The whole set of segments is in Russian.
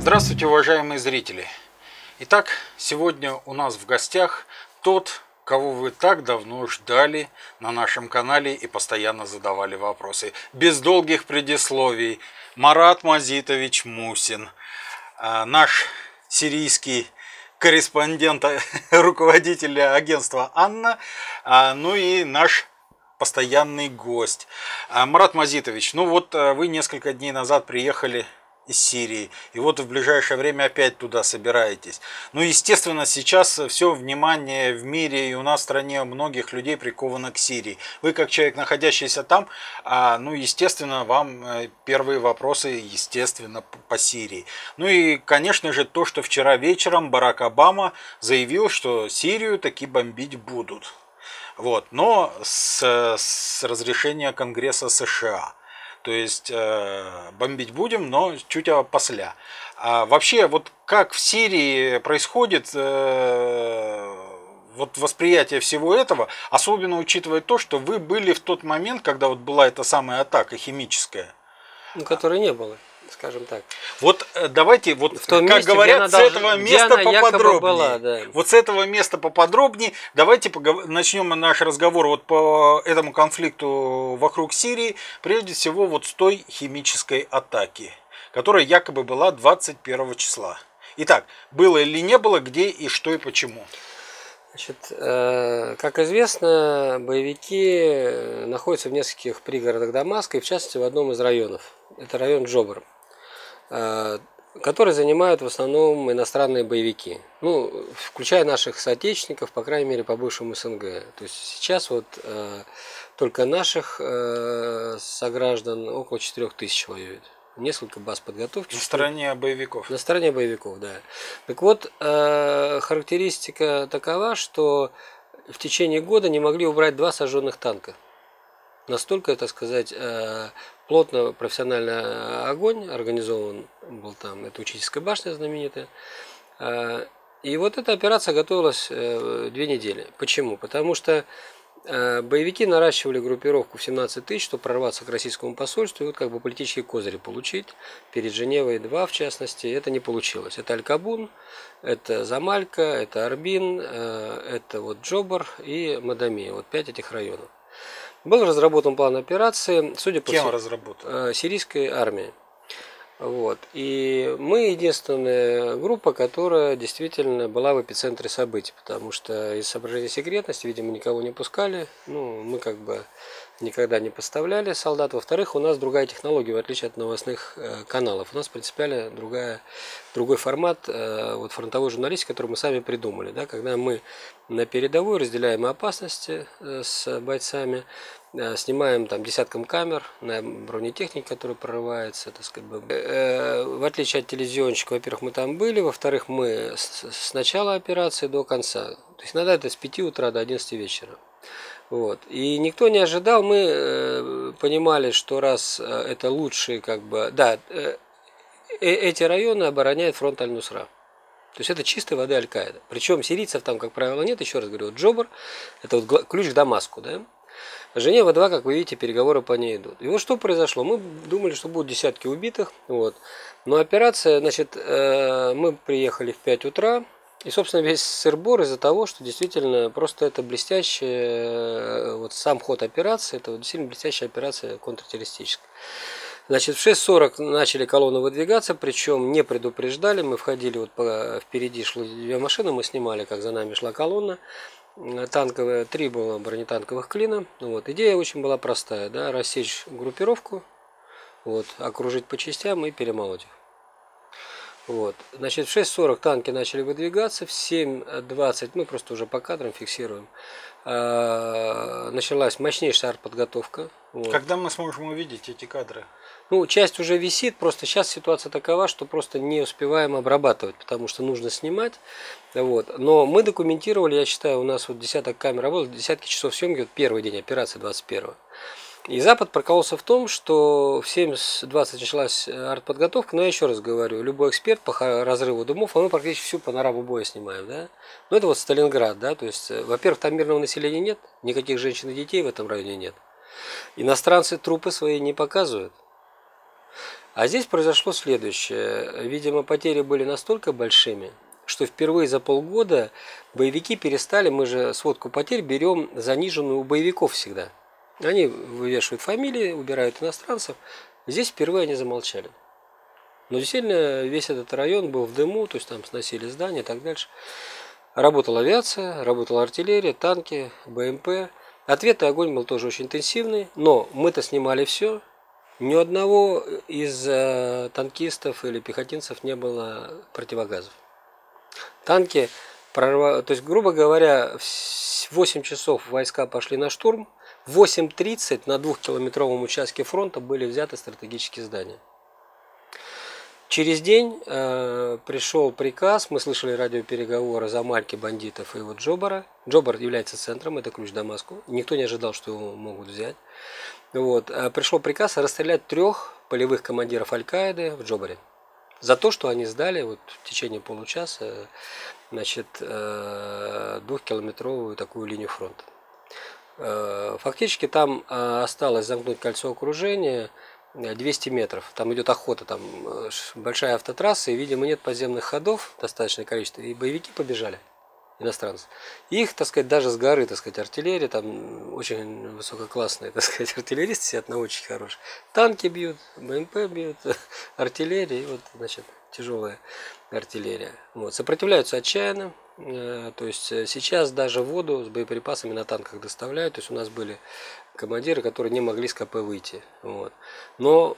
Здравствуйте, уважаемые зрители! Итак, сегодня у нас в гостях тот, кого вы так давно ждали на нашем канале и постоянно задавали вопросы. Без долгих предисловий. Марат Мазитович Мусин, а, наш сирийский корреспондент, руководитель агентства Анна, а, ну и наш постоянный гость. А, Марат Мазитович, ну вот вы несколько дней назад приехали из Сирии. И вот в ближайшее время опять туда собираетесь. Ну, естественно, сейчас все внимание в мире и у нас в стране многих людей приковано к Сирии. Вы, как человек, находящийся там, а, ну, естественно, вам э, первые вопросы, естественно, по Сирии. Ну и, конечно же, то, что вчера вечером Барак Обама заявил, что Сирию таки бомбить будут. Вот. Но с, с разрешения Конгресса США. То есть э, бомбить будем, но чуть опосля. А вообще, вот как в Сирии происходит э, вот восприятие всего этого, особенно учитывая то, что вы были в тот момент, когда вот была эта самая атака химическая. Ну, которой не было скажем так. Вот э, давайте, вот в том как месте, говорят, с долж... этого места поподробнее. Была, да. Вот с этого места поподробнее. Давайте погов... начнем наш разговор вот по этому конфликту вокруг Сирии, прежде всего вот с той химической атаки, которая якобы была 21 числа. Итак, было или не было, где и что и почему? Значит, э, как известно, боевики находятся в нескольких пригородах Дамаска и в частности в одном из районов. Это район Джобр. Э, которые занимают в основном иностранные боевики. Ну, включая наших соотечественников, по крайней мере, по бывшему СНГ. То есть сейчас вот э, только наших э, сограждан около 4 тысяч воюет. Несколько баз подготовки. На стороне боевиков. На стороне боевиков, да. Так вот, э, характеристика такова, что в течение года не могли убрать два сожженных танка. Настолько, так сказать, э, плотно профессиональный огонь организован был там, это учительская башня знаменитая. А, и вот эта операция готовилась э, две недели. Почему? Потому что э, боевики наращивали группировку в 17 тысяч, чтобы прорваться к российскому посольству и вот как бы политические козыри получить. Перед Женевой 2, в частности, это не получилось. Это Алькабун, это Замалька, это Арбин, э, это вот Джобар и Мадами. Вот пять этих районов. Был разработан план операции, судя по всему, разработан? Э, сирийской армии. Вот. И мы единственная группа, которая действительно была в эпицентре событий, потому что из соображений секретности, видимо, никого не пускали. Ну, мы как бы никогда не поставляли солдат. Во-вторых, у нас другая технология, в отличие от новостных э, каналов. У нас принципиально другая, другой формат э, вот фронтовой журналистики, который мы сами придумали. Да, когда мы на передовой разделяем опасности с бойцами, снимаем там десятком камер на бронетехнике, которая прорывается. Так сказать, в отличие от телевизионщика, во-первых, мы там были, во-вторых, мы с начала операции до конца. То есть иногда это с 5 утра до 11 вечера. Вот. И никто не ожидал, мы э, понимали, что раз э, это лучшие, как бы, да, э, э, эти районы обороняет фронт Аль-Нусра. То есть это чистой воды Аль-Каида. Причем сирийцев там, как правило, нет. Еще раз говорю, вот Джобар, это вот ключ к Дамаску, да. Женева 2, как вы видите, переговоры по ней идут. И вот что произошло? Мы думали, что будут десятки убитых. Вот. Но операция, значит, э, мы приехали в 5 утра, и, собственно, весь сырбор из-за того, что действительно просто это блестящая, э, вот сам ход операции, это вот действительно блестящая операция контртеррористическая. Значит, в 6.40 начали колонны выдвигаться, причем не предупреждали. Мы входили, вот по, впереди шли две машины, мы снимали, как за нами шла колонна. Танковые, три было бронетанковых клина. Вот. Идея очень была простая, да, рассечь группировку, вот, окружить по частям и перемолоть их. Вот. Значит, в 6.40 танки начали выдвигаться, в 7.20, мы просто уже по кадрам фиксируем, а, началась мощнейшая артподготовка. Вот. Когда мы сможем увидеть эти кадры? Ну, часть уже висит, просто сейчас ситуация такова, что просто не успеваем обрабатывать, потому что нужно снимать. Вот. Но мы документировали, я считаю, у нас вот десяток камер работало, десятки часов съемки, вот первый день операции 21 -го. И Запад прокололся в том, что в 7.20 началась артподготовка, но я еще раз говорю, любой эксперт по разрыву дымов, а мы практически всю панораму боя снимаем, да? Ну это вот Сталинград, да, то есть, э, во-первых, там мирного населения нет, никаких женщин и детей в этом районе нет. Иностранцы трупы свои не показывают. А здесь произошло следующее. Видимо, потери были настолько большими, что впервые за полгода боевики перестали, мы же сводку потерь берем заниженную у боевиков всегда. Они вывешивают фамилии, убирают иностранцев. Здесь впервые они замолчали. Но действительно весь этот район был в дыму, то есть там сносили здания и так дальше. Работала авиация, работала артиллерия, танки, БМП. Ответный огонь был тоже очень интенсивный, но мы-то снимали все. Ни одного из э, танкистов или пехотинцев не было противогазов. Танки, прорва... то есть, грубо говоря, в 8 часов войска пошли на штурм, в 8.30 на двухкилометровом участке фронта были взяты стратегические здания. Через день э, пришел приказ, мы слышали радиопереговоры за Мальки бандитов и вот Джобара. Джобар является центром, это ключ Дамаску. Никто не ожидал, что его могут взять. Вот. Э, пришел приказ расстрелять трех полевых командиров Аль-Каиды в Джобаре. За то, что они сдали вот, в течение получаса значит, э, двухкилометровую такую линию фронта. Э, фактически там э, осталось замкнуть кольцо окружения – 200 метров. Там идет охота, там э, большая автотрасса, и, видимо, нет подземных ходов, достаточное количество, и боевики побежали, иностранцы. Их, так сказать, даже с горы, так сказать, артиллерия, там очень высококлассные, так сказать, артиллеристы сидят на очень хорошие. Танки бьют, БМП бьют, артиллерия, и вот, значит, тяжелая артиллерия. Вот. Сопротивляются отчаянно, э, то есть э, сейчас даже воду с боеприпасами на танках доставляют. То есть у нас были командиры, которые не могли с КП выйти. Вот. Но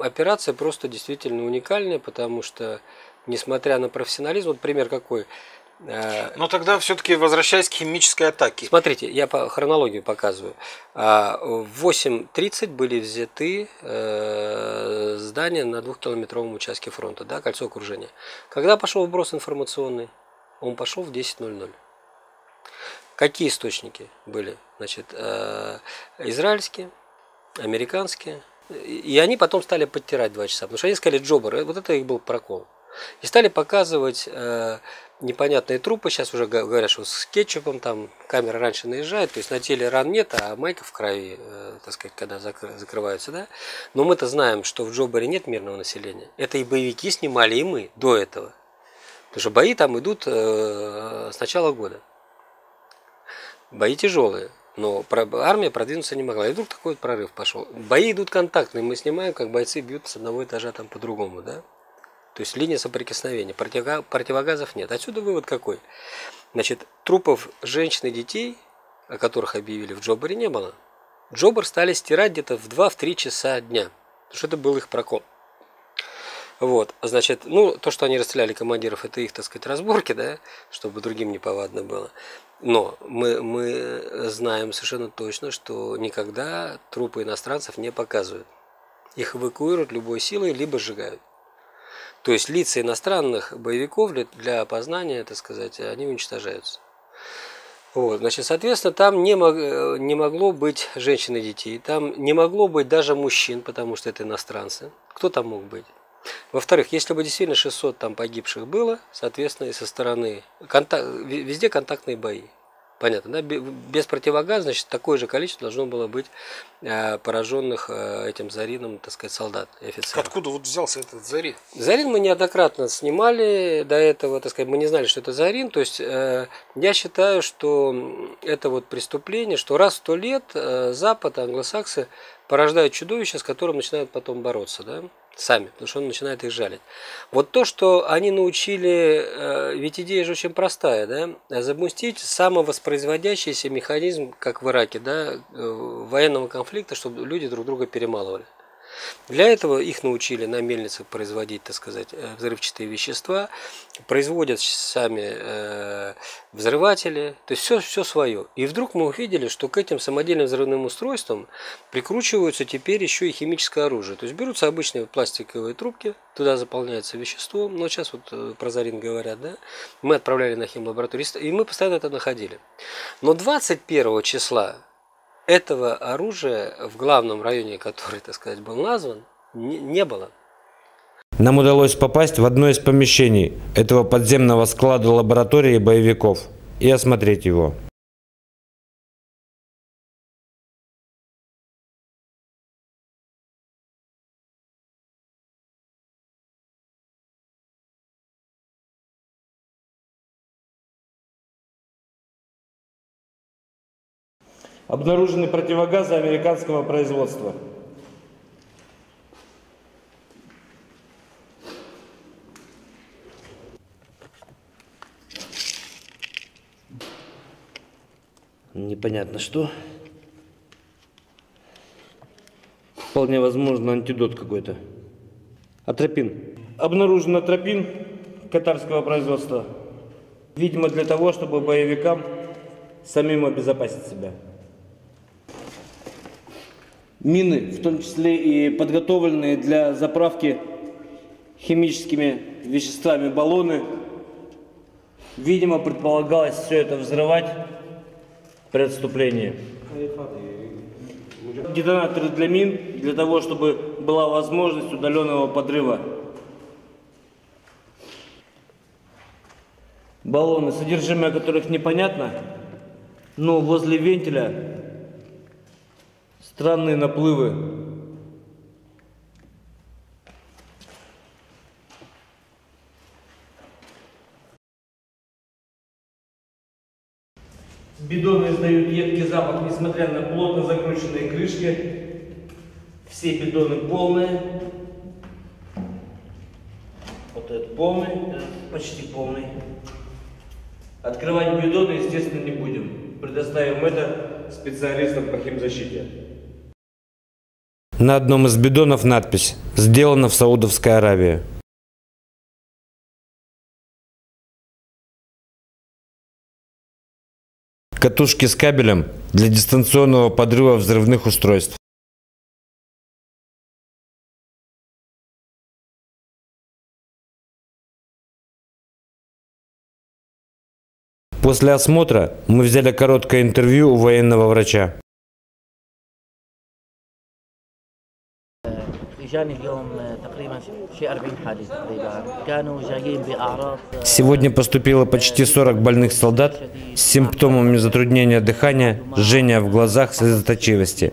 операция просто действительно уникальная, потому что, несмотря на профессионализм, вот пример какой. Э, Но тогда все-таки возвращаясь к химической атаке. Смотрите, я по хронологию показываю. А, в 8.30 были взяты э, здания на двухкилометровом участке фронта, да, кольцо окружения. Когда пошел вброс информационный? Он пошел в 10.00. Какие источники были? Значит, э, израильские, американские. И они потом стали подтирать два часа. Потому что они сказали Джобер, э, вот это их был прокол. И стали показывать э, непонятные трупы. Сейчас уже говорят, что с кетчупом там камера раньше наезжает. То есть на теле ран нет, а майка в крови, э, так сказать, когда закр- закрываются. Да? Но мы-то знаем, что в Джобере нет мирного населения. Это и боевики снимали, и мы до этого. Потому что бои там идут э, с начала года. Бои тяжелые, но армия продвинуться не могла. И вдруг такой вот прорыв пошел. Бои идут контактные, мы снимаем, как бойцы бьют с одного этажа там по-другому, да? То есть линия соприкосновения. Противогазов нет. Отсюда вывод какой? Значит, трупов женщин и детей, о которых объявили в Джобаре, не было. Джобар стали стирать где-то в 2-3 часа дня. Потому что это был их прокол. Вот, значит, ну, то, что они расстреляли командиров, это их, так сказать, разборки, да, чтобы другим не повадно было. Но мы, мы знаем совершенно точно, что никогда трупы иностранцев не показывают. Их эвакуируют любой силой, либо сжигают. То есть лица иностранных боевиков для, для опознания, так сказать, они уничтожаются. Вот, значит, соответственно, там не, мог, не могло быть женщин и детей, там не могло быть даже мужчин, потому что это иностранцы. Кто там мог быть? Во-вторых, если бы действительно 600 там погибших было, соответственно, и со стороны, контакт, везде контактные бои. Понятно, да? Без противогаза, значит, такое же количество должно было быть э, пораженных э, этим Зарином, так сказать, солдат и офицеров. Откуда вот взялся этот Зарин? Зарин мы неоднократно снимали до этого, так сказать, мы не знали, что это Зарин. То есть э, я считаю, что это вот преступление, что раз в сто лет Запад, англосаксы порождают чудовище, с которым начинают потом бороться, да? Сами, потому что он начинает их жалить. Вот то, что они научили, э, ведь идея же очень простая, да, запустить самовоспроизводящийся механизм, как в Ираке, да, э, военного конфликта, чтобы люди друг друга перемалывали. Для этого их научили на мельницах производить, так сказать, э, взрывчатые вещества, производят сами э, взрыватели, то есть все, все свое. И вдруг мы увидели, что к этим самодельным взрывным устройствам прикручиваются теперь еще и химическое оружие. То есть берутся обычные пластиковые трубки, туда заполняется вещество, но сейчас вот э, про Зарин говорят, да, мы отправляли на химлабораторию, и мы постоянно это находили. Но 21 числа этого оружия в главном районе, который, так сказать, был назван, не, не было. Нам удалось попасть в одно из помещений этого подземного склада лаборатории боевиков и осмотреть его. Обнаружены противогазы американского производства. Непонятно что. Вполне возможно антидот какой-то. Атропин. Обнаружен атропин катарского производства. Видимо, для того, чтобы боевикам самим обезопасить себя. Мины, в том числе и подготовленные для заправки химическими веществами баллоны. Видимо, предполагалось все это взрывать при отступлении. Детонаторы для мин, для того, чтобы была возможность удаленного подрыва. Баллоны, содержимое которых непонятно, но возле вентиля странные наплывы. Бидоны издают едкий запах, несмотря на плотно закрученные крышки. Все бидоны полные. Вот этот полный, этот почти полный. Открывать бидоны, естественно, не будем. Предоставим это специалистам по химзащите. На одном из бидонов надпись «Сделано в Саудовской Аравии». Катушки с кабелем для дистанционного подрыва взрывных устройств. После осмотра мы взяли короткое интервью у военного врача. Сегодня поступило почти 40 больных солдат с симптомами затруднения дыхания, жжения в глазах, слезоточивости.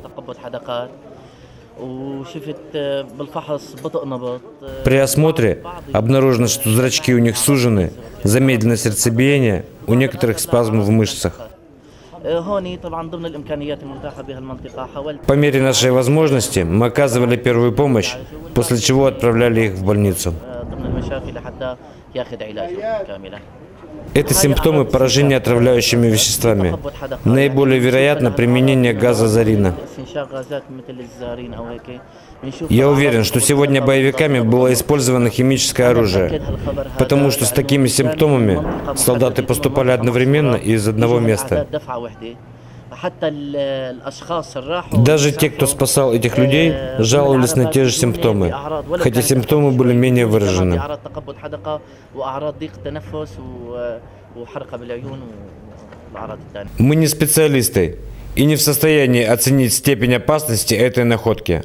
При осмотре обнаружено, что зрачки у них сужены, замедлено сердцебиение, у некоторых спазм в мышцах. По мере нашей возможности мы оказывали первую помощь, после чего отправляли их в больницу. Это симптомы поражения отравляющими веществами. Наиболее вероятно применение газа зарина. Я уверен, что сегодня боевиками было использовано химическое оружие, потому что с такими симптомами солдаты поступали одновременно из одного места. Даже те, кто спасал этих людей, жаловались на те же симптомы, хотя симптомы были менее выражены. Мы не специалисты и не в состоянии оценить степень опасности этой находки.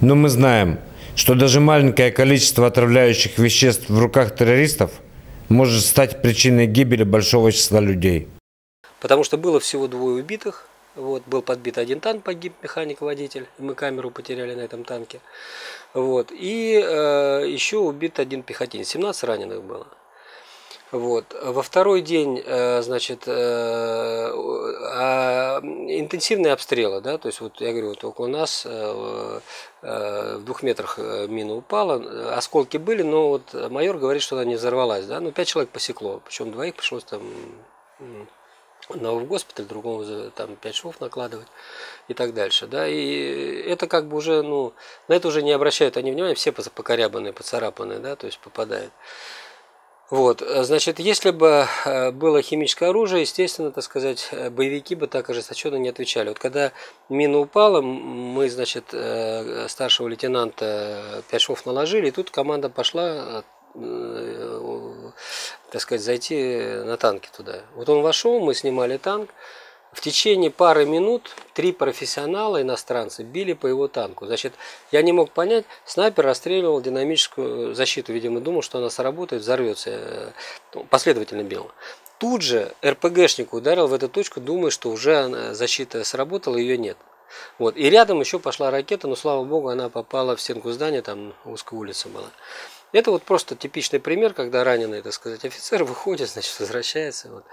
Но мы знаем, что даже маленькое количество отравляющих веществ в руках террористов может стать причиной гибели большого числа людей. Потому что было всего двое убитых. Вот, был подбит один танк, погиб механик-водитель. Мы камеру потеряли на этом танке. Вот, и э, еще убит один пехотинец. 17 раненых было. Вот. Во второй день, э, значит, э, интенсивные обстрелы, да, то есть вот я говорю, вот около нас э, э, в двух метрах э, мина упала, осколки были, но вот майор говорит, что она не взорвалась, да, ну пять человек посекло, причем двоих пришлось там одного в госпиталь, другому там пять швов накладывать и так дальше, да, и это как бы уже, ну, на это уже не обращают они внимания, все покорябанные, поцарапанные, да, то есть попадают. Вот, э, значит, если бы э, было химическое оружие, естественно, так сказать, э, боевики бы так ожесточенно не отвечали. Вот когда мина упала, мы, значит, старшего лейтенанта пять швов наложили, и тут команда пошла, так сказать, зайти на танки туда. Вот он вошел, мы снимали танк, в течение пары минут три профессионала иностранцы били по его танку. Значит, я не мог понять, снайпер расстреливал динамическую защиту, видимо, думал, что она сработает, взорвется, э, ну, последовательно бил. Тут же РПГшник ударил в эту точку, думая, что уже защита сработала, ее нет. Вот. И рядом еще пошла ракета, но слава богу, она попала в стенку здания, там узкая улица была. Это вот просто типичный пример, когда раненый, так сказать, офицер выходит, значит, возвращается. Вот.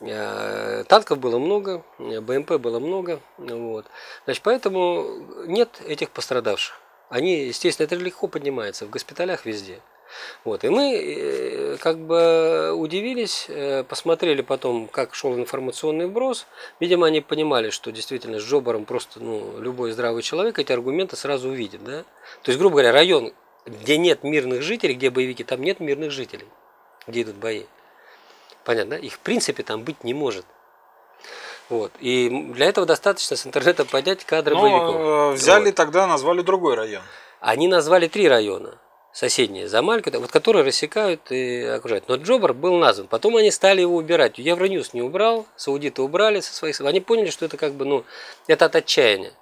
Э, танков было много, БМП было много. Вот. Значит, поэтому нет этих пострадавших. Они, естественно, это легко поднимается в госпиталях везде. Вот. И мы э, как бы удивились, э, посмотрели потом, как шел информационный вброс. Видимо, они понимали, что действительно с Джобером просто ну, любой здравый человек эти аргументы сразу увидит. Да? То есть, грубо говоря, район, где нет мирных жителей, где боевики, там нет мирных жителей, где идут бои. Понятно? Их в принципе там быть не может. Вот. И для этого достаточно с интернета поднять кадры Но, боевиков. э, взяли Вот. тогда, назвали другой район. Они назвали три района соседние, Замалька, вот которые рассекают и окружают. Но Джобар был назван. Потом они стали его убирать. Евроньюз не убрал, саудиты убрали со своих... Они поняли, что это как бы, ну, это от отчаяния.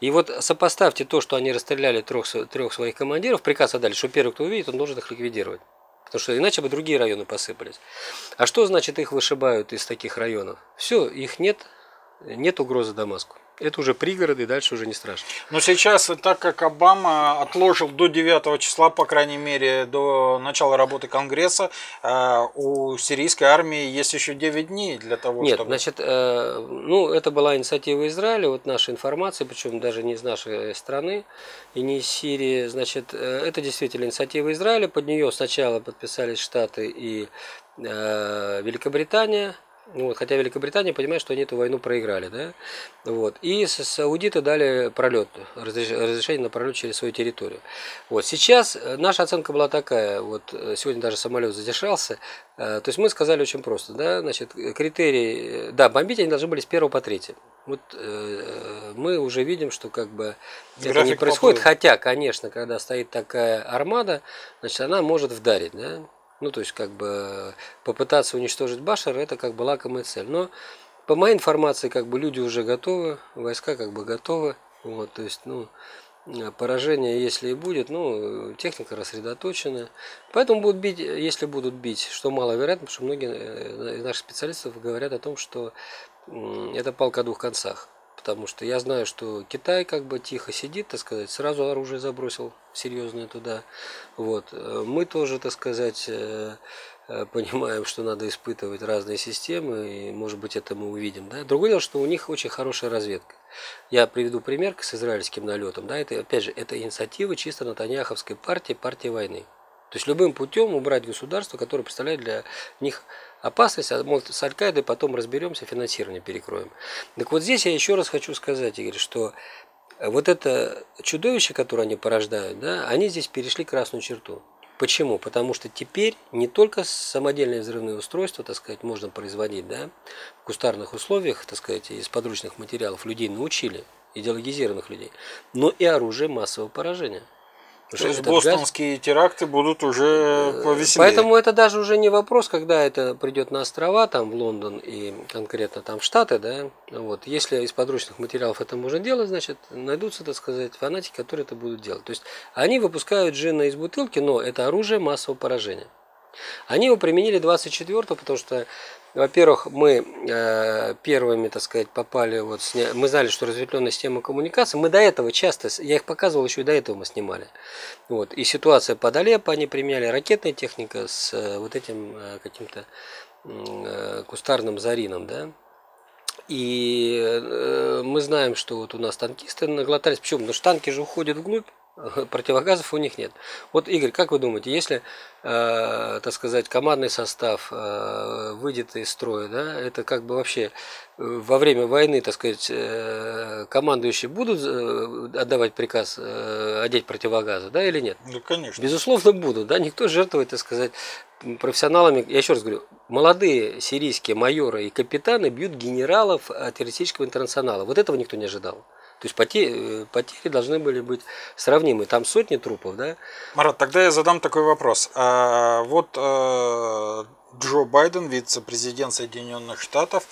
И вот сопоставьте то, что они расстреляли трех, трех своих командиров, приказ отдали, что первый, кто увидит, он должен их ликвидировать. Потому что иначе бы другие районы посыпались. А что значит их вышибают из таких районов? Все, их нет, нет угрозы Дамаску. Это уже пригороды, дальше уже не страшно. Но сейчас, так как Обама отложил до 9 числа, по крайней мере, до начала работы Конгресса, э, у сирийской армии есть еще 9 дней для того, Нет, чтобы... значит, э, ну, это была инициатива Израиля, вот наша информация, причем даже не из нашей страны и не из Сирии. Значит, э, это действительно инициатива Израиля. Под нее сначала подписались Штаты и Великобритания. Ну Вот, хотя Великобритания понимает, что они эту войну проиграли, да? Вот. И саудиты дали пролет, разреш- разрешение на пролет через свою территорию. Вот. Сейчас э, наша оценка была такая, вот э, сегодня даже самолет задержался, Э, то есть мы сказали очень просто, да, значит, критерии, да, бомбить они должны были с 1 по 3. Вот э, мы уже видим, что как бы это не происходит, поплыл. хотя, конечно, когда стоит такая армада, значит, она может вдарить, да, ну, то есть, как бы попытаться уничтожить Башар, это как бы лакомая цель. Но по моей информации, как бы люди уже готовы, войска как бы готовы, вот, то есть, ну, поражение, если и будет, ну, техника рассредоточена. Поэтому будут бить, если будут бить, что маловероятно, потому что многие э, наших специалистов говорят о том, что это палка о двух концах. Потому что я знаю, что Китай как бы тихо сидит, так сказать, сразу оружие забросил серьезное туда. Вот. Мы тоже, так сказать, э, э, понимаем, что надо испытывать разные системы, и, может быть, это мы увидим. Да? Другое дело, что у них очень хорошая разведка. Я приведу пример с израильским налетом. Да? Это, опять же, это инициатива чисто Натаньяховской партии, партии войны. То есть любым путем убрать государство, которое представляет для них опасность, а может с Аль-Каидой потом разберемся, финансирование перекроем. Так вот здесь я еще раз хочу сказать, Игорь, что вот это чудовище, которое они порождают, да, они здесь перешли красную черту. Почему? Потому что теперь не только самодельные взрывные устройства, так сказать, можно производить, да, в кустарных условиях, так сказать, из подручных материалов людей научили, идеологизированных людей, но и оружие массового поражения. То есть этот газ- бостонские теракты будут уже повеселее. Поэтому это даже уже не вопрос, когда это придет на острова, там в Лондон и конкретно там в Штаты, да, вот. Если из подручных материалов это можно делать, значит, найдутся, так сказать, фанатики, которые это будут делать. То есть они выпускают джина из бутылки, но это оружие массового поражения. Они его применили 24-го, потому что, во-первых, мы э, первыми, так сказать, попали, вот, сня- мы знали, что разветвленная система коммуникации, мы до этого часто, я их показывал, еще и до этого мы снимали. Вот. И ситуация под Алеппо они применяли, ракетная техника с э, вот этим э, каким-то э, кустарным зарином, да. И э, мы знаем, что вот у нас танкисты наглотались. Почему? Потому что танки же уходят вглубь, противогазов у них нет. Вот, Игорь, как вы думаете, если, э, так сказать, командный состав э, выйдет из строя, да, это как бы вообще э, во время войны, так сказать, э, командующие будут э, отдавать приказ э, одеть противогазы, да, или нет? Ну, конечно. Безусловно, будут, да, никто жертвует, так сказать, профессионалами. Я еще раз говорю, молодые сирийские майоры и капитаны бьют генералов э, террористического интернационала. Вот этого никто не ожидал. То есть потери, потери должны были быть сравнимы. Там сотни трупов, да? Марат, тогда я задам такой вопрос. А, вот э, Джо Байден, вице-президент Соединенных Штатов,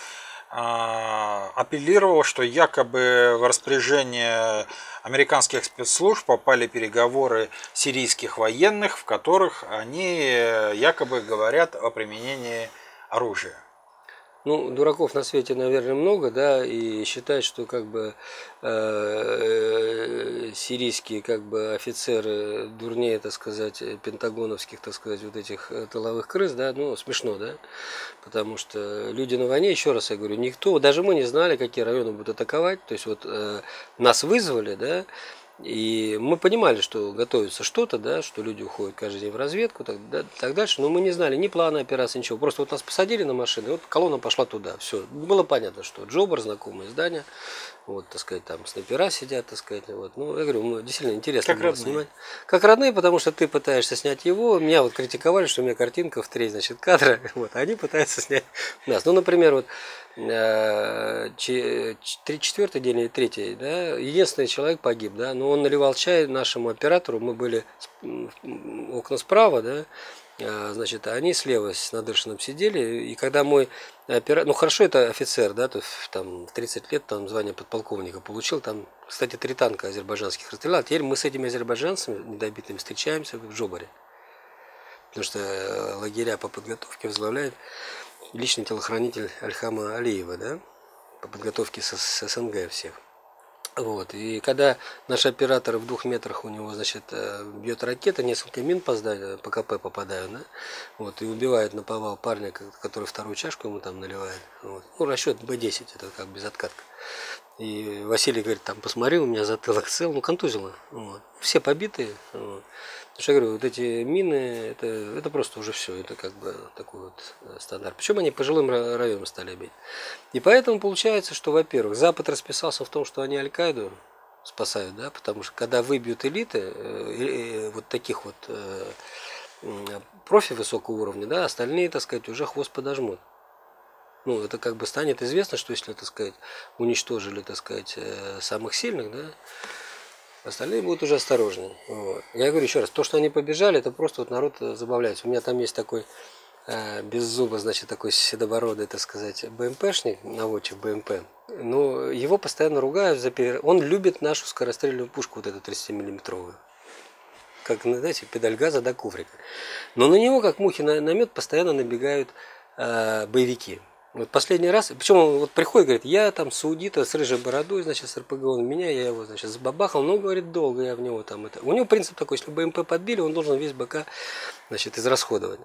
а, апеллировал, что якобы в распоряжение американских спецслужб попали переговоры сирийских военных, в которых они э, якобы говорят о применении оружия. Ну, дураков на свете, наверное, много, да, и считать, что как бы э, сирийские как бы офицеры дурнее, так сказать, пентагоновских, так сказать, вот этих э, тыловых крыс, да, ну, смешно, да, потому что люди на войне, еще раз я говорю, никто, даже мы не знали, какие районы будут атаковать, то есть вот э, нас вызвали, да, и мы понимали, что готовится что-то, да, что люди уходят каждый день в разведку, так, да, так дальше, но мы не знали ни плана операции, ничего. Просто вот нас посадили на машины, и вот колонна пошла туда. Все. Было понятно, что Джобер, знакомое здание, вот, так сказать, там снайпера сидят, так сказать. Вот. Ну, я говорю, мы действительно интересно как было родные. снимать. Как родные, потому что ты пытаешься снять его. Меня вот критиковали, что у меня картинка в треть, значит, кадра. Вот, а они пытаются снять нас. Ну, например, вот э, четвертый день или третий, да, единственный человек погиб, да, но он наливал чай нашему оператору, мы были окна справа, да, значит, а они слева с Надыршиным сидели, и когда мой оператор, ну хорошо, это офицер, да, то есть там в 30 лет там звание подполковника получил, там, кстати, три танка азербайджанских расстрелял, теперь мы с этими азербайджанцами недобитыми встречаемся в Джобаре, потому что э, лагеря по подготовке возглавляет личный телохранитель Альхама Алиева, да, по подготовке с СНГ всех. Вот. И когда наш оператор в двух метрах у него, значит, э, бьет ракета, несколько мин по зданию, по КП попадают, да, вот, и убивает на повал парня, ко- который вторую чашку ему там наливает. Вот. Ну, расчет Б-10, это как безоткатка. И Василий говорит, там, посмотри, у меня затылок цел, ну, контузило. Вот. Все побитые. Вот. Потому что я говорю, вот эти мины, это, это просто уже все, это как бы такой вот э, стандарт. Причем они по жилым ра- районам стали бить. И поэтому получается, что, во-первых, Запад расписался в том, что они Аль-Каиду спасают, да, потому что когда выбьют элиты, э, вот таких вот э, профи высокого уровня, да, остальные, так сказать, уже хвост подожмут. Ну, это как бы станет известно, что если, так сказать, уничтожили, так сказать, э, самых сильных, да, остальные будут уже осторожнее. Вот. Я говорю еще раз, то, что они побежали, это просто вот народ э, забавляется. У меня там есть такой э, без зуба, значит, такой седобородый, так сказать, БМПшник, наводчик БМП. Но его постоянно ругают за перер... Он любит нашу скорострельную пушку, вот эту 30-миллиметровую. Как, ну, знаете, педаль газа до куврика. Но на него, как мухи на, на мед, постоянно набегают э, боевики. Вот последний раз, причем он вот приходит, говорит, я там саудита с рыжей бородой, значит, с РПГ он меня, я его, значит, забабахал, ну, говорит, долго я в него там это. У него принцип такой, если БМП подбили, он должен весь БК, значит, израсходовать.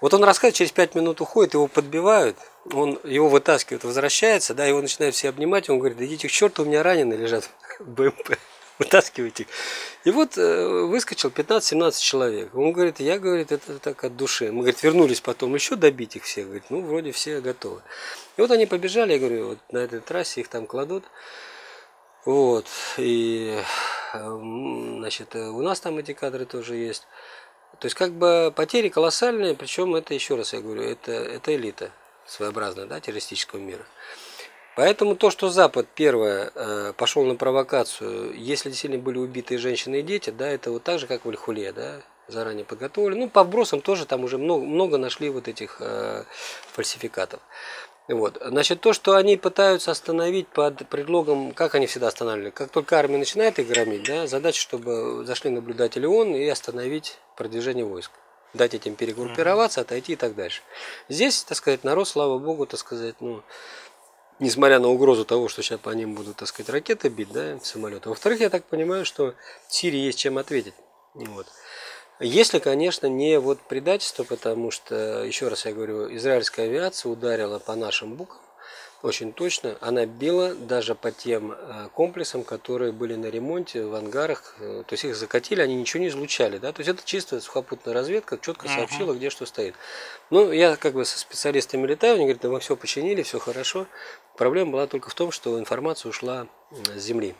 Вот он рассказывает, через 5 минут уходит, его подбивают, он его вытаскивает, возвращается, да, его начинают все обнимать, он говорит, идите к черту, у меня раненые лежат в БМП. Вытаскивайте их. И вот э, выскочил 15-17 человек. Он говорит, я, говорит, это так от души. Мы, говорит, вернулись потом еще добить их всех. Говорит, ну, вроде все готовы. И вот они побежали, я говорю, вот на этой трассе их там кладут. Вот. И, эм, значит, э, у нас там эти кадры тоже есть. То есть, как бы потери колоссальные, причем это, еще раз я говорю, это, это элита своеобразная, да, террористического мира. Поэтому то, что Запад, первое, э, пошел на провокацию, если действительно были убиты женщины и дети, да, это вот так же, как в Альхуле, да, заранее подготовили. Ну, по вбросам тоже там уже много, много нашли вот этих э, фальсификатов. Вот. Значит, то, что они пытаются остановить под предлогом, как они всегда останавливали, как только армия начинает их громить, да, задача, чтобы зашли наблюдатели ООН и остановить продвижение войск. Дать этим перегруппироваться, отойти и так дальше. Здесь, так сказать, народ, слава богу, так сказать, ну, несмотря на угрозу того, что сейчас по ним будут, так сказать, ракеты бить, да, самолеты. Во-вторых, я так понимаю, что Сирии есть чем ответить. Вот. Если, конечно, не вот предательство, потому что, еще раз я говорю, израильская авиация ударила по нашим букам очень точно. Она била даже по тем э, комплексам, которые были на ремонте, в ангарах. Э, То есть их закатили, они ничего не излучали. Да? То есть это чисто сухопутная разведка, четко сообщила, где что стоит. Ну, я как бы со специалистами летаю, они говорят, да мы все починили, все хорошо. Проблема была только в том, что информация ушла с земли.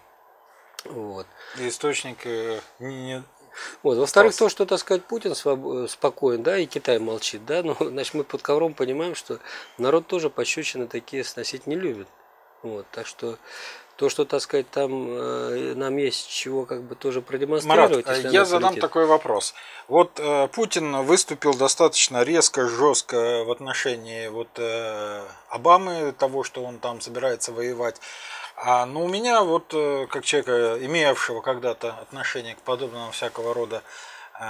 Вот. И Источник э, не- Вот. Во-вторых, то, что, так сказать, Путин своб- э, спокоен, да, и Китай молчит, да, ну, значит, мы под ковром понимаем, что народ тоже пощечины такие сносить не любит. Вот, так что То, что, так сказать, там э, нам есть чего как бы тоже Марат, продемонстрировать. э, если я задам полетит. такой вопрос. Вот э, Путин выступил достаточно резко, жестко в отношении вот э, Обамы, того, что он там собирается воевать. А, но у меня вот, э, как человека, имевшего когда-то отношение к подобного всякого рода э,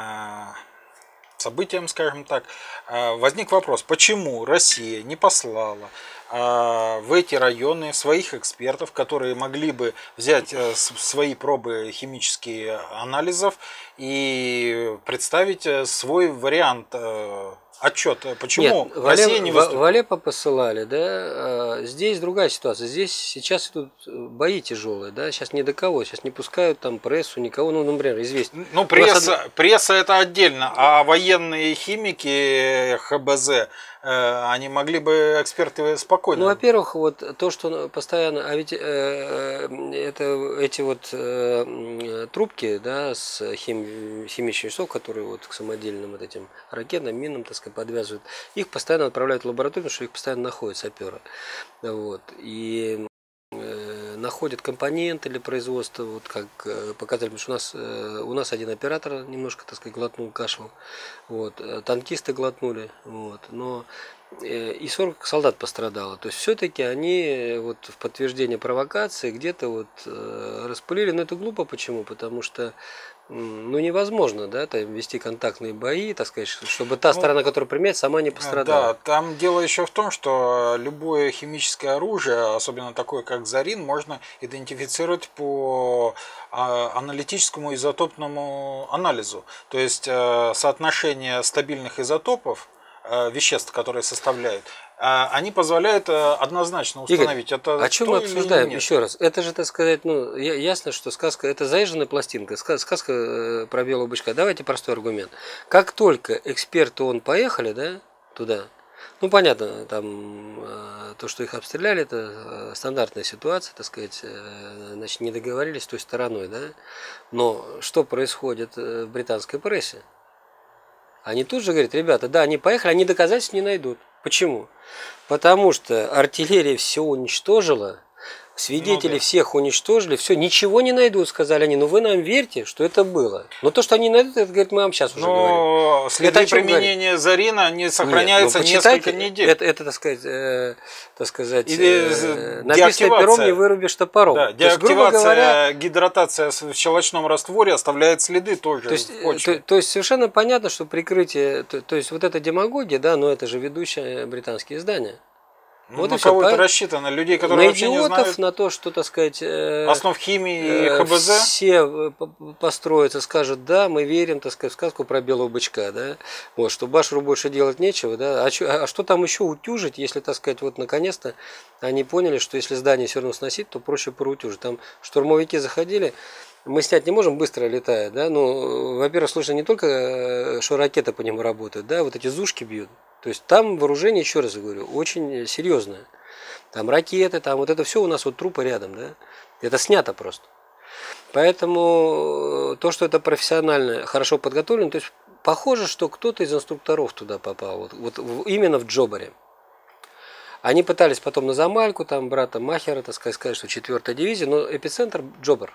событиям, скажем так, э, возник вопрос, почему Россия не послала э, в эти районы своих экспертов, которые могли бы взять э, свои пробы химические анализов и представить э, свой вариант э, отчета. Почему Нет, Россия Алеп- не выступила? В Алеппо посылали, да. а Здесь другая ситуация. Здесь сейчас идут бои тяжелые, да. Сейчас ни до кого. Сейчас не пускают там прессу, никого. Ну, например, известно. Ну, У нас пресса, пресса это отдельно, а военные химики ХБЗ, они могли бы эксперты спокойно. Ну, во-первых, вот то, что постоянно, а ведь э, э, это эти вот э, трубки, да, с хим, химических веществ, которые вот к самодельным вот этим ракетам, минам, так сказать, подвязывают, их постоянно отправляют в лабораторию, потому что их постоянно находят саперы. Вот. И э, находят компоненты для производства, вот как э, показали, потому что у нас, э, у нас один оператор немножко, так сказать, глотнул кашу, вот, э, танкисты глотнули, вот, но и 40 солдат пострадало. То есть все-таки они вот в подтверждение провокации где-то вот распылили, но это глупо почему? Потому что ну невозможно, да, там вести контактные бои, так сказать, чтобы та сторона, которая применяет, сама не Да, пострадала. там дело еще в том, что любое химическое оружие, особенно такое как Зарин, можно идентифицировать по а, аналитическому изотопному анализу. То есть э, соотношение стабильных изотопов, э, веществ, которые составляют, они позволяют э, однозначно Игорь, установить, это О чем мы обсуждаем? Еще раз. Это же, так сказать, ну, ясно, что сказка это заезженная пластинка, ска- сказка э, про белого бычка. Давайте простой аргумент. Как только эксперты он поехали, да, туда, ну понятно, там э, то, что их обстреляли, это э, стандартная ситуация, так сказать, э, значит, не договорились с той стороной, да. Но что происходит в британской прессе? Они тут же говорят, ребята, да, они поехали, они доказательств не найдут. Почему? Потому что артиллерия все уничтожила, свидетели Ну да. всех уничтожили, все, ничего не найдут, сказали они. Но вы нам верьте, что это было. Но то, что они найдут, это, говорит, мы вам сейчас уже говорим. Но следы Это применения Зарина они сохраняются Нет, ну, несколько недель. Это, это, так сказать, э, так сказать, Или э, написано пером, деактивация. не вырубишь топором. Да, То есть, деактивация, говоря, гидратация в щелочном растворе оставляет следы тоже То есть, в э, почве. то, то есть совершенно понятно, что прикрытие, то, то есть вот эта демагогия, да, но это же ведущее британские издания. Ну, вот на и кого это по- рассчитано? Людей, которые на вообще не идиотов, знают на то, что, так сказать, э, основ химии и э, ХБЗ. все э, по- построятся, скажут, да, мы верим, так сказать, в сказку про белого бычка, да, вот, что Башеру больше делать нечего, да, а, чё- а что там еще утюжить, если, так сказать, вот наконец-то они поняли, что если здание все равно сносить, то проще проутюжить. Там штурмовики заходили, мы снять не можем, быстро летает, да, ну, во-первых, слышно не только, э, что ракеты по нему работают, да, вот эти зушки бьют, то есть там вооружение, еще раз говорю, очень серьезное. Там ракеты, там вот это все у нас вот трупы рядом, да. Это снято просто. Поэтому э, то, что это профессионально, хорошо подготовлено, то есть похоже, что кто-то из инструкторов туда попал, вот, вот именно в Джобаре. Они пытались потом на Замальку, там брата Махера, так сказать, сказать, что 4 дивизия, но эпицентр Джобар.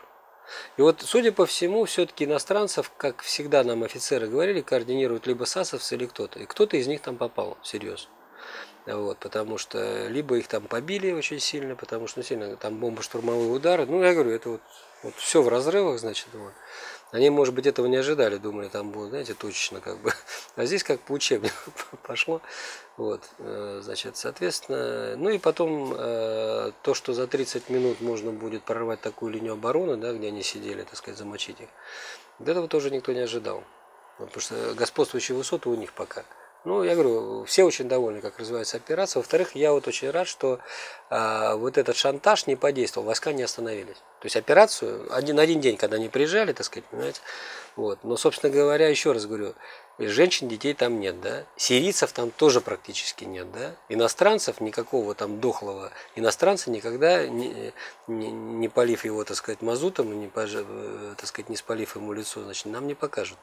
И вот, судя по всему, все-таки иностранцев, как всегда нам офицеры говорили, координируют либо САСовцы, или кто-то. И кто-то из них там попал, серьезно. Вот, потому что либо их там побили очень сильно, потому что ну, сильно там бомбо-штурмовые удары. Ну, я говорю, это вот, вот все в разрывах, значит, вот. Они, может быть, этого не ожидали, думали, там будет, знаете, точечно как бы. А здесь как по учебнику пошло. Вот, э, значит, соответственно, ну и потом э, то, что за 30 минут можно будет прорвать такую линию обороны, да, где они сидели, так сказать, замочить их, этого тоже никто не ожидал. Потому что господствующие высоты у них пока. Ну, я говорю, все очень довольны, как развивается операция. Во-вторых, я вот очень рад, что а, вот этот шантаж не подействовал, войска не остановились. То есть операцию один, один день, когда они приезжали, так сказать, понимаете, вот. Но, собственно говоря, еще раз говорю, женщин, детей там нет, да, сирийцев там тоже практически нет, да, иностранцев никакого там дохлого иностранца никогда не, не, не полив его, так сказать, мазутом, не, э, так сказать, не спалив ему лицо, значит, нам не покажут.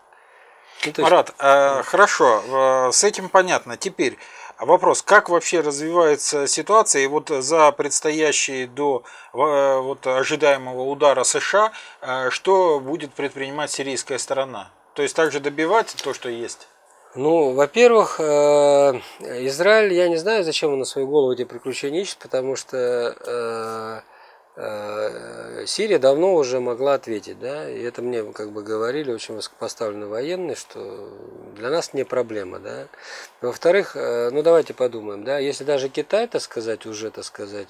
Ну, есть- Марат, э, хорошо, э, с этим понятно. Теперь, вопрос, как вообще развивается ситуация, и вот за предстоящий до э, вот, ожидаемого удара США, э, что будет предпринимать сирийская сторона? То есть также добивать то, что есть? Ну, во-первых, Израиль, я не знаю, зачем он на свою голову эти приключения ищет, потому что Сирия давно уже могла ответить, да, и это мне как бы говорили очень высокопоставленные военные, что для нас не проблема, да. Во-вторых, ну давайте подумаем, да, если даже Китай, так сказать, уже, так сказать,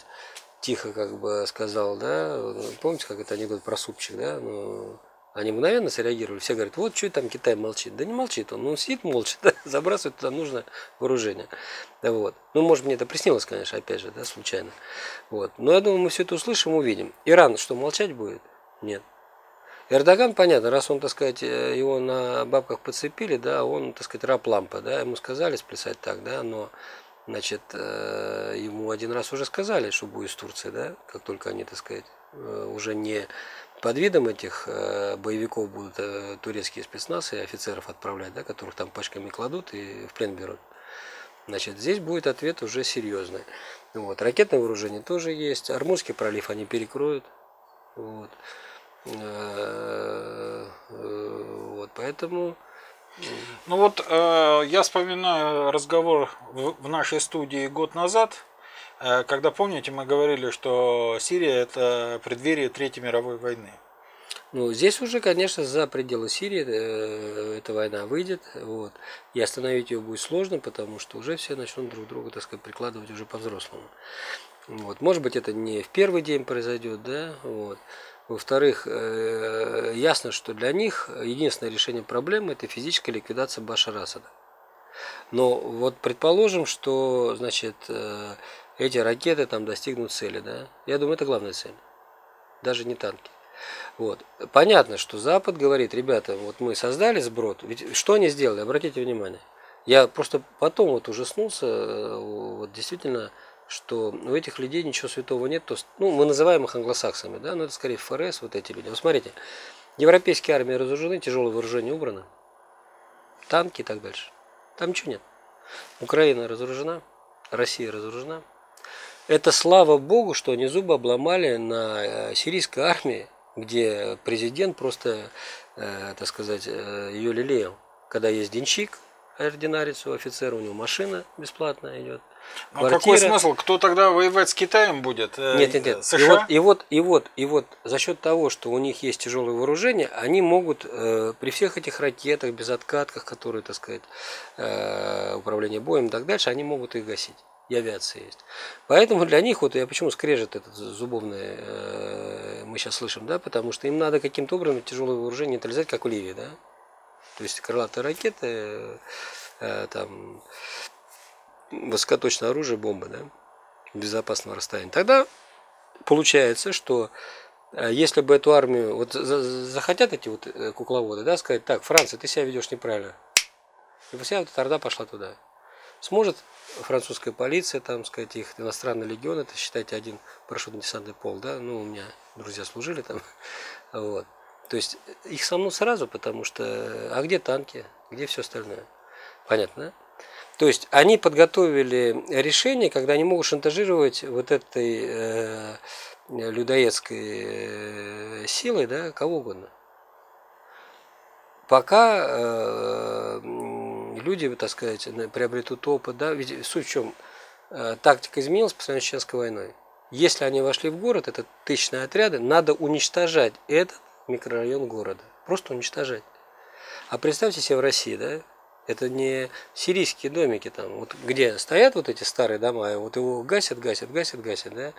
тихо как бы сказал, да, помните, как это анекдот про супчик, да, ну, они мгновенно среагировали. Все говорят, вот что там Китай молчит. Да не молчит он, он сидит молча, да, забрасывает туда нужное вооружение. Да, вот. Ну, может, мне это приснилось, конечно, опять же, да, случайно. Вот. Но я думаю, мы все это услышим, увидим. Иран что, молчать будет? Нет. Эрдоган, понятно, раз он, так сказать, э, его на бабках подцепили, да, он, так сказать, раб лампа, да, ему сказали сплясать так, да, но, значит, э, ему один раз уже сказали, что будет с Турцией, да, как только они, так сказать, э, уже не под видом этих э, боевиков будут э, турецкие спецназы офицеров отправлять, да, которых там пачками кладут и в плен берут. Значит, здесь будет ответ уже серьезный. Вот. Ракетное вооружение тоже есть. Армузский пролив они перекроют. Вот. Э, вот, поэтому... Ну вот э, я вспоминаю разговор в, в нашей студии год назад когда, помните, мы говорили, что Сирия – это преддверие Третьей мировой войны. Ну, здесь уже, конечно, за пределы Сирии э, эта война выйдет, вот, и остановить ее будет сложно, потому что уже все начнут друг друга, так сказать, прикладывать уже по-взрослому. Вот. Может быть, это не в первый день произойдет, да, вот. Во-вторых, э, ясно, что для них единственное решение проблемы – это физическая ликвидация Башара Асада. Но вот предположим, что, значит, эти ракеты там достигнут цели, да? Я думаю, это главная цель. Даже не танки. Вот. Понятно, что Запад говорит, ребята, вот мы создали сброд, ведь что они сделали, обратите внимание. Я просто потом вот ужаснулся, э, вот действительно, что у этих людей ничего святого нет. То, ну, мы называем их англосаксами, да, но это скорее ФРС, вот эти люди. Вот смотрите, европейские армии разоружены, тяжелое вооружение убрано, танки и так дальше. Там ничего нет. Украина разоружена, Россия разоружена, это слава богу, что они зубы обломали на э, сирийской армии, где президент просто, э, так сказать, э, ее лелеял. Когда есть денщик, ординарец у офицера, у него машина бесплатная идет. Ну какой смысл? Кто тогда воевать с Китаем будет? Нет, нет, нет. США? И вот, и вот, и вот, и вот за счет того, что у них есть тяжелое вооружение, они могут э, при всех этих ракетах, безоткатках, которые, так сказать, э, управление боем и так дальше, они могут их гасить и авиация есть. Поэтому для них, вот я почему скрежет этот зубовный, э, мы сейчас слышим, да, потому что им надо каким-то образом тяжелое вооружение нейтрализовать, как в Ливии, да. То есть крылатые ракеты, э, там, высокоточное оружие, бомбы, да, безопасного расстояния. Тогда получается, что э, если бы эту армию, вот захотят эти вот э, кукловоды, да, сказать, так, Франция, ты себя ведешь неправильно. И вся вот эта орда пошла туда. Сможет французская полиция, там, сказать, их иностранный легион, это, считайте, один парашютно-десантный пол, да, ну, у меня друзья служили там, вот. То есть их сомнут сразу, потому что, а где танки, где все остальное? Понятно, да? То есть они подготовили решение, когда они могут шантажировать вот этой э, людоедской э, силой, да, кого угодно. Пока э, люди, так сказать, приобретут опыт, да, ведь суть в чем, э, тактика изменилась по сравнению с Чеченской войной. Если они вошли в город, это тысячные отряды, надо уничтожать этот микрорайон города. Просто уничтожать. А представьте себе в России, да, это не сирийские домики там, вот где стоят вот эти старые дома, и вот его гасят, гасят, гасят, гасят, да.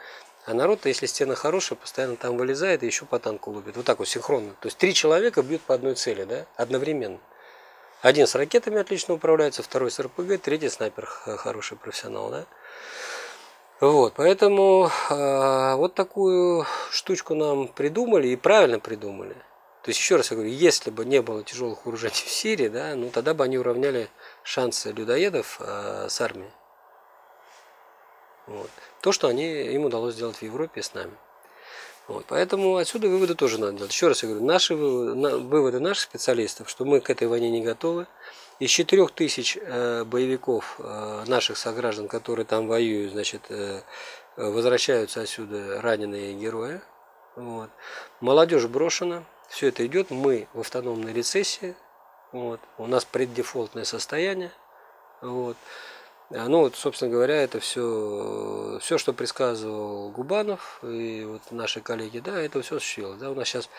А народ-то, если стена хорошая, постоянно там вылезает и еще по танку лупит. Вот так вот синхронно. То есть три человека бьют по одной цели, да, одновременно. Один с ракетами отлично управляется, второй с РПГ, третий снайпер хороший профессионал, да. Вот, поэтому э, вот такую штучку нам придумали и правильно придумали. То есть, еще раз я говорю, если бы не было тяжелых вооружений в Сирии, да, ну тогда бы они уравняли шансы людоедов э, с армией. Вот. То, что они, им удалось сделать в Европе с нами. Вот, поэтому отсюда выводы тоже надо делать. Еще раз я говорю, наши выводы, выводы наших специалистов, что мы к этой войне не готовы. из 4 тысяч э, боевиков э, наших сограждан, которые там воюют, значит, э, возвращаются отсюда раненые герои. Вот. Молодежь брошена, все это идет, мы в автономной рецессии, вот. у нас преддефолтное состояние. Вот. А, ну вот, собственно говоря, это все, все, что предсказывал Губанов и вот наши коллеги, да, это все осуществилось. Да, у нас сейчас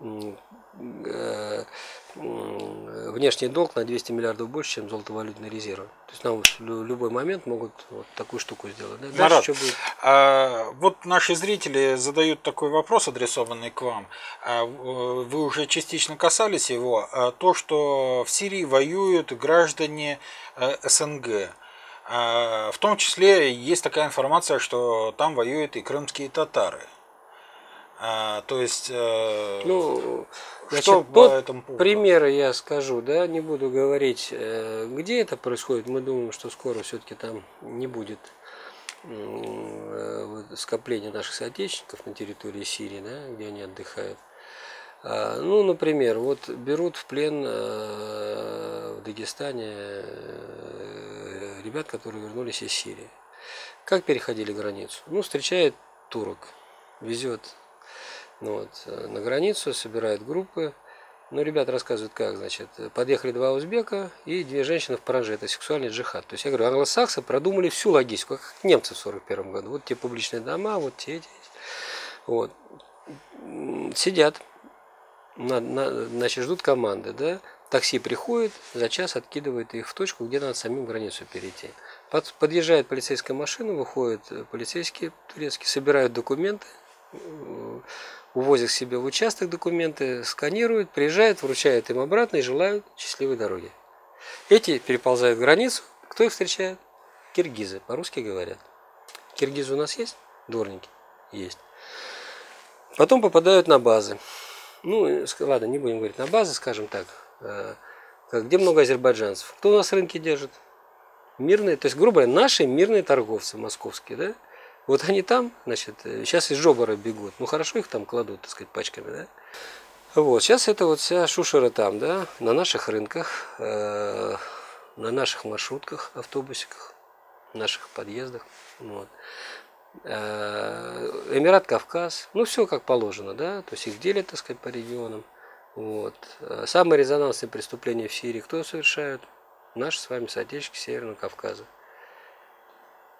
э, внешний долг на 200 миллиардов больше, чем золотовалютный резерв. То есть нам в любой момент могут вот такую штуку сделать. Да? Марат, что будет? А, вот наши зрители задают такой вопрос, адресованный к вам. А, вы уже частично касались его. А, то, что в Сирии воюют граждане э, СНГ. А, в том числе есть такая информация, что там воюют и крымские татары. А, то есть, э, ну, значит, что по этому поводу? Примеры я скажу, да, не буду говорить, э, где это происходит. Мы думаем, что скоро все-таки там не будет э, скопления наших соотечественников на территории Сирии, да, где они отдыхают. А, ну, например, вот берут в плен в Дагестане ребят, которые вернулись из Сирии. Как переходили границу? Ну, встречает турок, везет ну, вот, э, на границу, собирает группы. Ну, ребята рассказывают, как, значит, подъехали два узбека и две женщины в параже. Это сексуальный джихад. То есть, я говорю, англосаксы продумали всю логистику, как немцы в 41 году. Вот те публичные дома, вот те, эти. Вот. Сидят, на, на, значит, ждут команды, да. Такси приходит, за час откидывает их в точку, где надо самим границу перейти. Под, подъезжает полицейская машина, выходят полицейские турецкие, собирают документы, э, увозят к себе в участок документы, сканируют, приезжают, вручают им обратно и желают счастливой дороги. Эти переползают границу, кто их встречает? Киргизы, по-русски говорят. Киргизы у нас есть? Дворники? Есть. Потом попадают на базы. Ну, ладно, не будем говорить на базы, скажем так, Э, где много азербайджанцев. Кто у нас рынки держит? Мирные, то есть, грубо говоря, наши мирные торговцы московские, да? Вот они там, значит, сейчас из Жобора бегут. Ну хорошо их там кладут, так сказать, пачками, да? Вот, сейчас это вот вся шушера там, да, на наших рынках, э, на наших маршрутках, автобусиках, наших подъездах. Вот. Э, Эмират Кавказ, ну все как положено, да, то есть их делят, так сказать, по регионам. Вот. Э, самые резонансные преступления в Сирии кто совершают? Наши с вами соотечественники Северного Кавказа.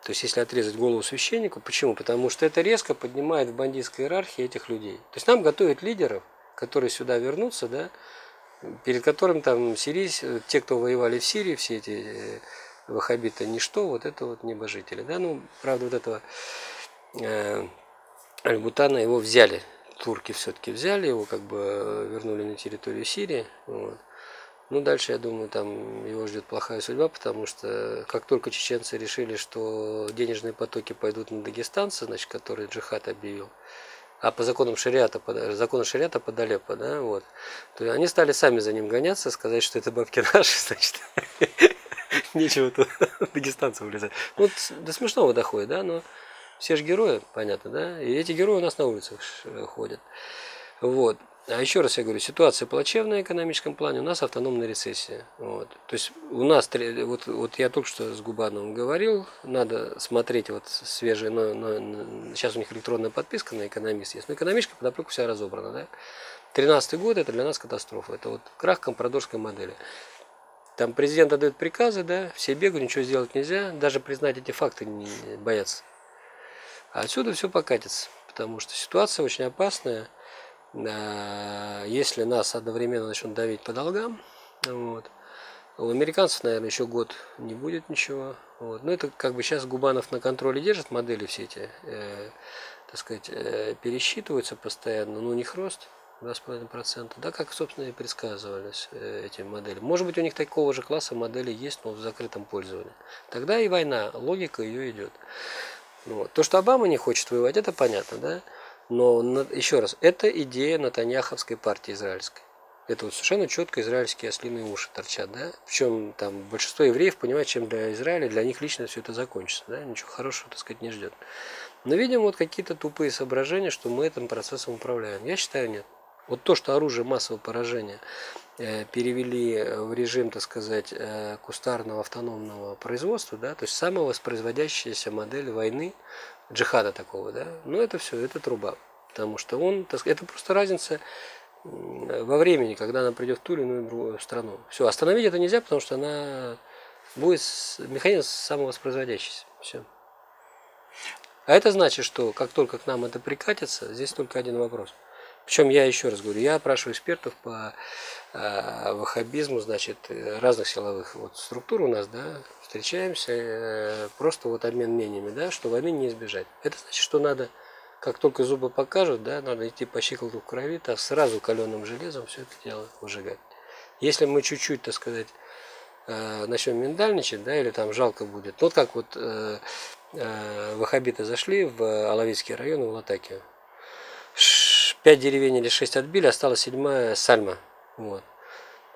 То есть, если отрезать голову священнику, почему? Потому что это резко поднимает в бандитской иерархии этих людей. То есть, нам готовят лидеров, которые сюда вернутся, да, перед которым там сирийцы, э, те, кто воевали в Сирии, все эти э, ваххабиты, ничто, вот это вот небожители. Да? Ну, правда, вот этого э, Аль-Бутана его взяли турки все-таки взяли его, как бы э, вернули на территорию Сирии. Вот. Ну, дальше, я думаю, там его ждет плохая судьба, потому что как только чеченцы решили, что денежные потоки пойдут на дагестанца, значит, который джихад объявил, а по законам шариата, по закону шариата под Алеппо, да, вот, то они стали сами за ним гоняться, сказать, что это бабки наши, значит, нечего тут дагестанцев влезать. Ну, до смешного доходит, да, но все же герои, понятно, да? И эти герои у нас на улицах э, ходят. Вот. А еще раз я говорю, ситуация плачевная в экономическом плане, у нас автономная рецессия. Вот. То есть у нас, вот, вот я только что с Губановым говорил, надо смотреть вот свежие, но, но, сейчас у них электронная подписка на экономист есть, но экономическая подоплеку вся разобрана. Да? 13 год это для нас катастрофа, это вот крах компрадорской модели. Там президент отдает приказы, да, все бегают, ничего сделать нельзя, даже признать эти факты не боятся. А отсюда все покатится, потому что ситуация очень опасная. Если нас одновременно начнут давить по долгам, вот, у американцев, наверное, еще год не будет ничего. Вот. Но это как бы сейчас Губанов на контроле держит модели все эти, э, так сказать, э, пересчитываются постоянно, но у них рост 2,5%, да, как, собственно, и предсказывались э, эти модели. Может быть, у них такого же класса модели есть, но в закрытом пользовании. Тогда и война, логика ее идет. Вот. То, что Обама не хочет воевать, это понятно, да? Но еще раз, это идея Натаньяховской партии израильской. Это вот совершенно четко израильские ослиные уши торчат, да? Причем там большинство евреев понимает, чем для Израиля, для них лично все это закончится, да? Ничего хорошего, так сказать, не ждет. Но видим вот какие-то тупые соображения, что мы этим процессом управляем. Я считаю, нет. Вот то, что оружие массового поражения э, перевели в режим, так сказать, э, кустарного автономного производства, да, то есть самая воспроизводящаяся модель войны, джихада такого, да, ну это все, это труба. Потому что он, это просто разница во времени, когда она придет в ту или иную страну. Все, остановить это нельзя, потому что она будет механизм самовоспроизводящийся. Все. А это значит, что как только к нам это прикатится, здесь только один вопрос. Причем я еще раз говорю, я опрашиваю экспертов по э, ваххабизму, значит, разных силовых вот, структур у нас, да, встречаемся, э, просто вот обмен мнениями, да, что войны не избежать. Это значит, что надо, как только зубы покажут, да, надо идти по щиколотку крови, так сразу каленым железом все это дело выжигать. Если мы чуть-чуть, так сказать, э, начнем миндальничать, да, или там жалко будет. Вот как вот э, э, ваххабиты зашли в Алавийский район, в Латакию. Пять деревень или шесть отбили, осталась седьмая Сальма. Вот.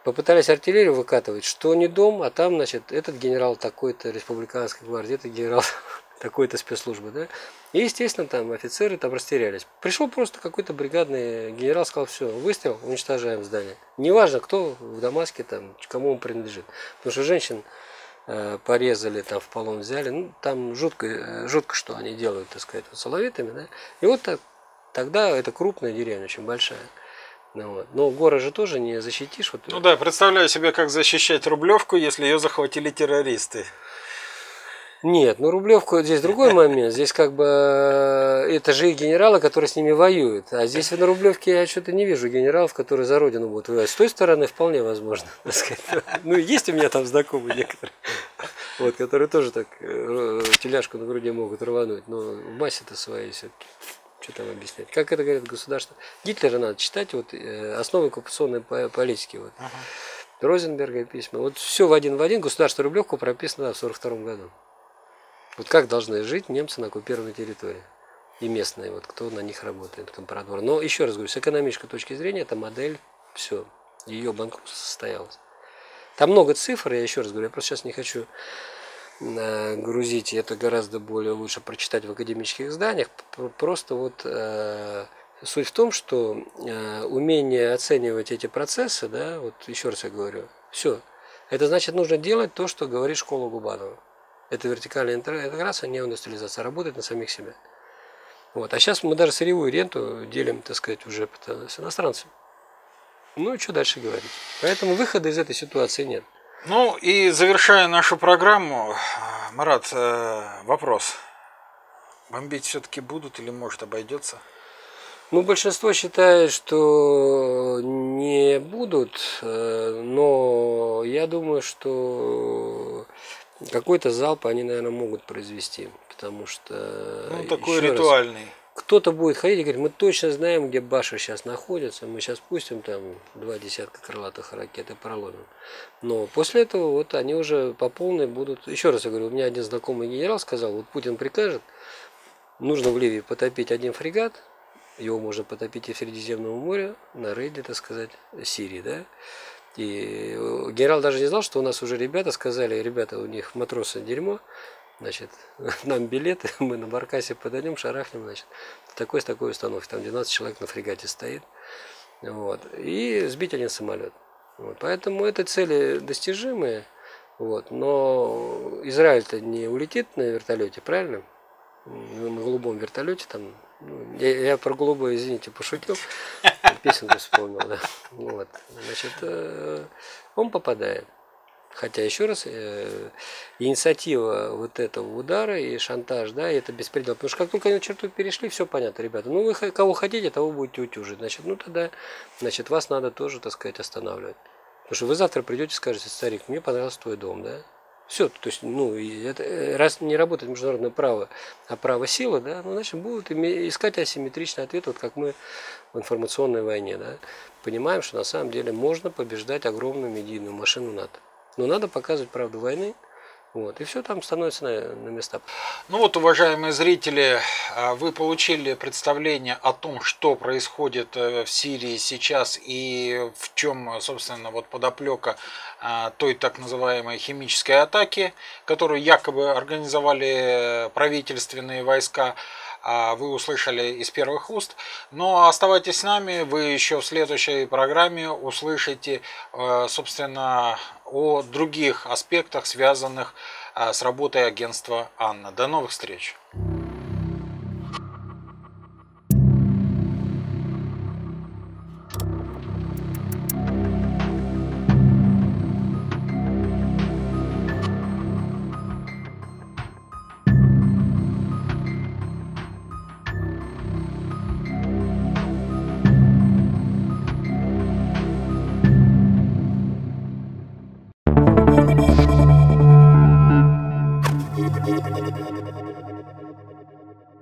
Попытались артиллерию выкатывать, что не дом, а там, значит, этот генерал такой-то республиканской гвардии, этот генерал такой-то спецслужбы, да. И, естественно, там офицеры там растерялись. Пришел просто какой-то бригадный генерал, сказал, все, выстрел, уничтожаем здание. Неважно, кто в Дамаске, там, кому он принадлежит. Потому что женщин э, порезали, там в полон взяли. Ну, там жутко, э, жутко, что они делают, так сказать, вот, соловитами, да. И вот так, тогда это крупная деревня, очень большая. Ну, вот. Но горы же тоже не защитишь. Вот. Ну да, представляю себе, как защищать Рублевку, если ее захватили террористы. Нет, ну Рублевку здесь другой момент. Здесь как бы э, это же и генералы, которые с ними воюют. А здесь на Рублевке я что-то не вижу генералов, которые за родину будут воевать. С той стороны вполне возможно. Ну, есть у меня там знакомые некоторые, вот, которые тоже так э, теляшку на груди могут рвануть. Но в массе-то своей все-таки. Что там объяснять? Как это говорит государство? Гитлера надо читать, вот э, основы оккупационной политики. Вот. Ага. Розенберга письма. Вот все в один в один государство Рублевку прописано в 1942 году. Вот как должны жить немцы на оккупированной территории. И местные, вот кто на них работает, компрадор. Но еще раз говорю, с экономической точки зрения, эта модель, все, ее банкротство состоялось. Там много цифр, я еще раз говорю, я просто сейчас не хочу э, грузить, это гораздо более лучше прочитать в академических изданиях. Просто вот э, суть в том, что э, умение оценивать эти процессы, да, вот еще раз я говорю, все. Это значит, нужно делать то, что говорит школа Губанова. Это вертикальная интеграция, не индустриализация, работать на самих себя. Вот. А сейчас мы даже сырьевую ренту делим, так сказать, уже с иностранцами. Ну, что дальше говорить? Поэтому выхода из этой ситуации нет. Ну и завершая нашу программу, Марат, э, вопрос. Бомбить все-таки будут или может обойдется? Ну, большинство считает, что не будут, э, но я думаю, что какой-то залп они, наверное, могут произвести, потому что... Ну, такой ритуальный. Кто-то будет ходить и говорить, мы точно знаем, где Баша сейчас находится, мы сейчас пустим там два десятка крылатых ракет и проломим. Но после этого вот они уже по полной будут... Еще раз я говорю, у меня один знакомый генерал сказал, вот Путин прикажет, нужно в Ливии потопить один фрегат, его можно потопить и в Средиземном море, на рейде, так сказать, Сирии, да, и генерал даже не знал, что у нас уже ребята сказали, ребята, у них матросы дерьмо, значит, нам билеты, мы на баркасе подойдем, шарахнем, значит, такой с такой установки, там 12 человек на фрегате стоит, вот, и сбить один самолет. Вот, поэтому это цели достижимые, вот, но Израиль-то не улетит на вертолете, правильно? На голубом вертолете там ну, я, я про голубой, извините, пошутил. Песенку вспомнил, да. Вот. Значит, э, он попадает. Хотя, еще раз, э, инициатива вот этого удара и шантаж, да, это беспредел. Потому что как только они черту перешли, все понятно, ребята. Ну, вы кого хотите, того будете утюжить. Значит, ну тогда, значит, вас надо тоже, так сказать, останавливать. Потому что вы завтра придете и скажете, старик, мне понравился твой дом, да? Все, то есть, ну, это, э, раз не работает международное право, а право силы, да, ну, значит, будут искать асимметричный ответ, вот как мы в информационной войне, да, понимаем, что на самом деле можно побеждать огромную медийную машину НАТО. Но надо показывать правду войны, вот, и все там становится на, на места. Ну вот, уважаемые зрители, а, вы получили представление о том, что происходит э, в Сирии сейчас и в чем, собственно, вот подоплека а, той так называемой химической атаки, которую якобы организовали правительственные войска. а, вы услышали из первых уст. Но оставайтесь с нами, вы еще в следующей программе услышите, э, собственно, о других аспектах, связанных а, с работой агентства Анна. До новых встреч!